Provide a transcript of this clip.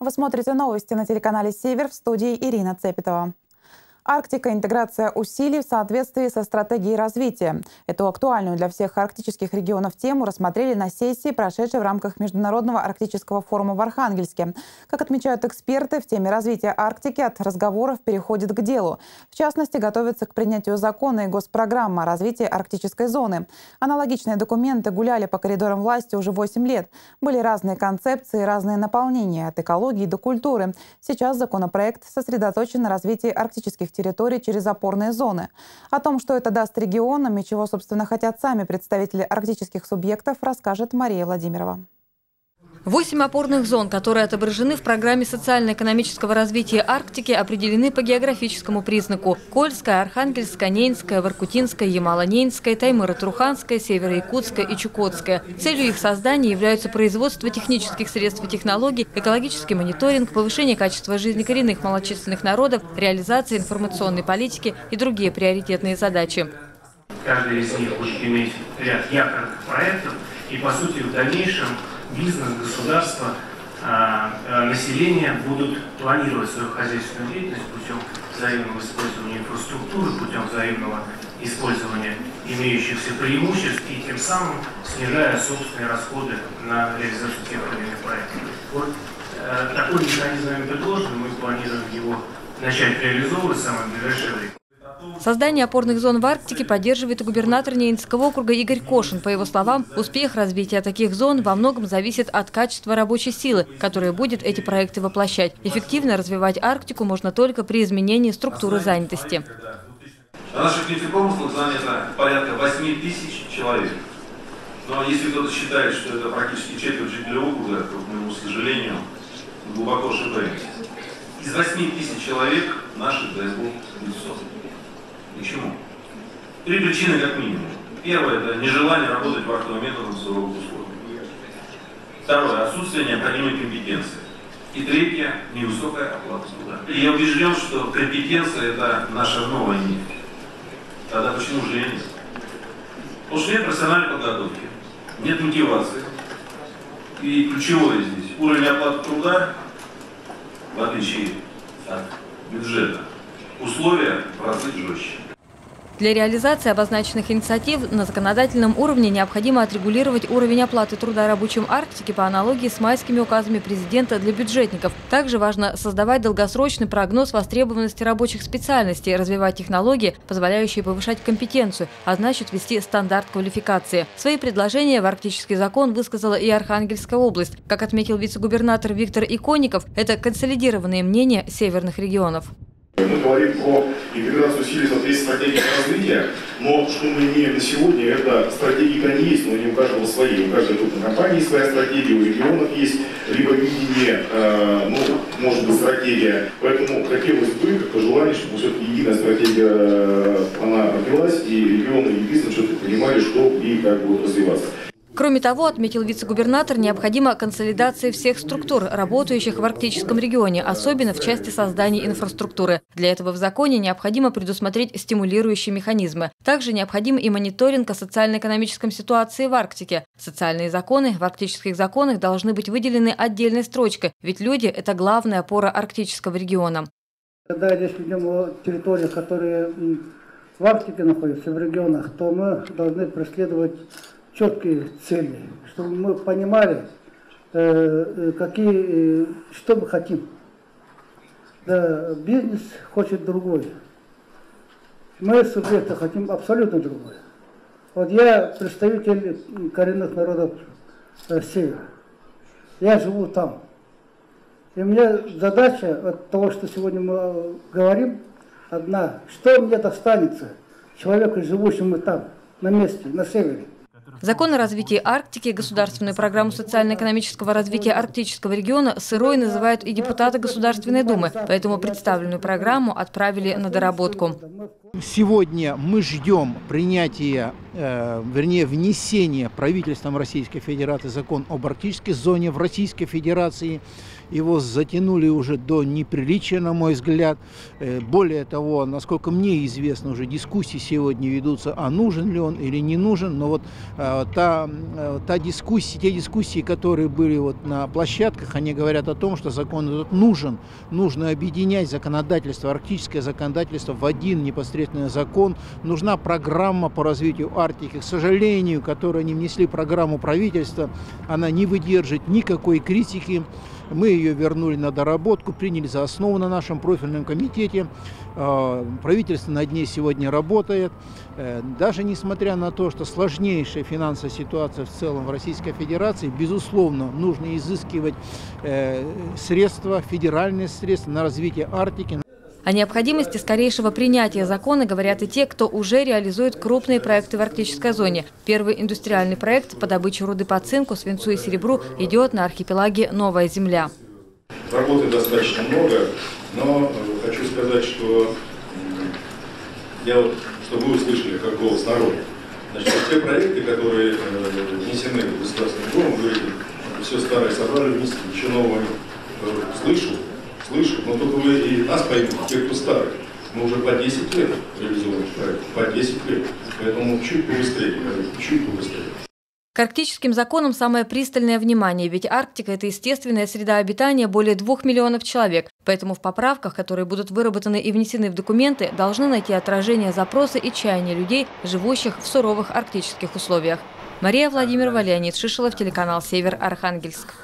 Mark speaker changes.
Speaker 1: Вы смотрите новости на телеканале «Север» в студии Ирина Цепетова. Арктика – интеграция усилий в соответствии со стратегией развития. Эту актуальную для всех арктических регионов тему рассмотрели на сессии, прошедшей в рамках Международного арктического форума в Архангельске. Как отмечают эксперты, в теме развития Арктики от разговоров переходит к делу. В частности, готовится к принятию закона и госпрограмма о развитии арктической зоны. Аналогичные документы гуляли по коридорам власти уже 8 лет. Были разные концепции, разные наполнения от экологии до культуры. Сейчас законопроект сосредоточен на развитии арктических территорий через опорные зоны. О том, что это даст регионам и чего, собственно, хотят сами представители арктических субъектов, расскажет Мария Владимирова.
Speaker 2: Восемь опорных зон, которые отображены в программе социально-экономического развития Арктики, определены по географическому признаку. Кольская, Архангельская, Ненская, Воркутинская, Ямало-Ненская, Таймыро-Труханская, Северо-Якутская и Чукотская. Целью их создания являются производство технических средств и технологий, экологический мониторинг, повышение качества жизни коренных малочисленных народов, реализация информационной политики и другие приоритетные задачи.
Speaker 3: Каждый из них будет иметь ряд якорных проектов, и, по сути, в дальнейшем бизнес, государство, а, а, население будут планировать свою хозяйственную деятельность путем взаимного использования инфраструктуры, путем взаимного использования имеющихся преимуществ и тем самым снижая собственные расходы на реализацию тех или иных проектов. Вот э, такой механизм предложен, мы планируем его начать реализовывать в самое ближайшее время.
Speaker 2: Создание опорных зон в Арктике поддерживает губернатор Ненецкого округа Игорь Кошин. По его словам, успех развития таких зон во многом зависит от качества рабочей силы, которая будет эти проекты воплощать. Эффективно развивать Арктику можно только при изменении структуры занятости.
Speaker 4: На наших нефтепромыслах занято порядка 8 тысяч человек. Но если кто-то считает, что это практически четверть жителей округа, то, к моему сожалению, глубоко ошибаемся. Из 8 тысяч человек наших, бог, 500. Почему? Три причины как минимум. Первое – это нежелание работать вахтовым методом в суровых условиях. Второе – отсутствие необходимой компетенции. И третье – невысокая оплата труда. И я убежден, что компетенция – это наша новая нить. Тогда почему же я нет? Потому что нет профессиональной подготовки, нет мотивации. И ключевое здесь – уровень оплаты труда, в отличие от бюджета, условия в разы жестче.
Speaker 2: Для реализации обозначенных инициатив на законодательном уровне необходимо отрегулировать уровень оплаты труда рабочим Арктики по аналогии с майскими указами президента для бюджетников. Также важно создавать долгосрочный прогноз востребованности рабочих специальностей, развивать технологии, позволяющие повышать компетенцию, а значит вести стандарт квалификации. Свои предложения в арктический закон высказала и Архангельская область. Как отметил вице-губернатор Виктор Иконников, это консолидированные мнения северных регионов.
Speaker 5: Мы говорим про интеграцию усилий в соответствии стратегии развития, но что мы имеем на сегодня, это стратегии не есть, но они у каждого свои. У каждой крупной компании своя стратегия, у регионов есть либо видение, э, ну, может быть, стратегия. Поэтому хотелось бы, как пожелание, чтобы все-таки единая стратегия, э, она родилась, и регионы и бизнес все-таки понимали, что и как будут развиваться.
Speaker 2: Кроме того, отметил вице-губернатор, необходима консолидация всех структур, работающих в арктическом регионе, особенно в части создания инфраструктуры. Для этого в законе необходимо предусмотреть стимулирующие механизмы. Также необходим и мониторинг о социально-экономическом ситуации в Арктике. Социальные законы в арктических законах должны быть выделены отдельной строчкой, ведь люди – это главная опора арктического региона.
Speaker 6: Когда речь идем о территориях, которые в Арктике находятся, в регионах, то мы должны преследовать четкие цели, чтобы мы понимали, э, э, какие, э, что мы хотим. Да, бизнес хочет другое. Мы субъекты хотим абсолютно другое. Вот я представитель коренных народов Севера. Я живу там. И у меня задача от того, что сегодня мы говорим, одна. Что мне достанется человеку, живущему там, на месте, на севере?
Speaker 2: Закон о развитии Арктики, государственную программу социально-экономического развития арктического региона сырой называют и депутаты Государственной Думы, поэтому представленную программу отправили на доработку.
Speaker 7: Сегодня мы ждем принятия, э, вернее, внесения правительством Российской Федерации закон об арктической зоне в Российской Федерации. Его затянули уже до неприличия, на мой взгляд. Э, более того, насколько мне известно, уже дискуссии сегодня ведутся, а нужен ли он или не нужен. Но вот э, та, э, та дискуссия, те дискуссии, которые были вот на площадках, они говорят о том, что закон этот нужен. Нужно объединять законодательство, арктическое законодательство в один непосредственный закон. Нужна программа по развитию Арктики. К сожалению, которую они внесли программу правительства, она не выдержит никакой критики. Мы ее вернули на доработку, приняли за основу на нашем профильном комитете. А, правительство над ней сегодня работает. Э, даже несмотря на то, что сложнейшая финансовая ситуация в целом в Российской Федерации, безусловно, нужно изыскивать э, средства, федеральные средства на развитие Арктики,
Speaker 2: о необходимости скорейшего принятия закона говорят и те, кто уже реализует крупные проекты в арктической зоне. Первый индустриальный проект по добыче руды по цинку, свинцу и серебру идет на архипелаге «Новая земля».
Speaker 8: Работы достаточно много, но э, хочу сказать, что я чтобы вы услышали, как голос народа. Значит, те проекты, которые э, внесены в Государственный Дом, говорите, все старое собрали вместе, ничего нового не слышу, слышу, но только вы и нас поймите, те, кто старый. Мы уже по 10 лет реализуем проект, по 10 лет. Поэтому чуть побыстрее, чуть побыстрее.
Speaker 2: К арктическим законам самое пристальное внимание, ведь Арктика – это естественная среда обитания более двух миллионов человек. Поэтому в поправках, которые будут выработаны и внесены в документы, должны найти отражение запросы и чаяния людей, живущих в суровых арктических условиях. Мария Владимирова, Леонид Шишелов, телеканал «Север», Архангельск.